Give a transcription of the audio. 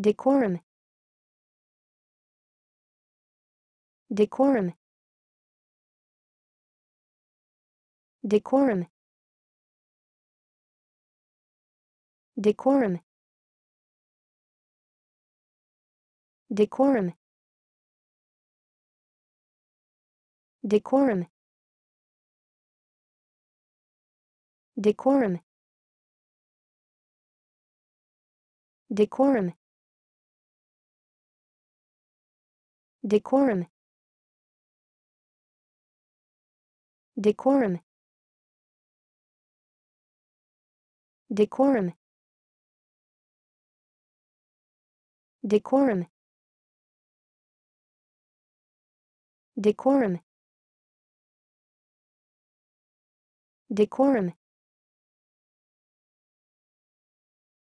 decorum. Decorum. Decorum. Decorum. Decorum. Decorum. Decorum. Decorum decorum. Decorum. Decorum. Decorum. Decorum. Decorum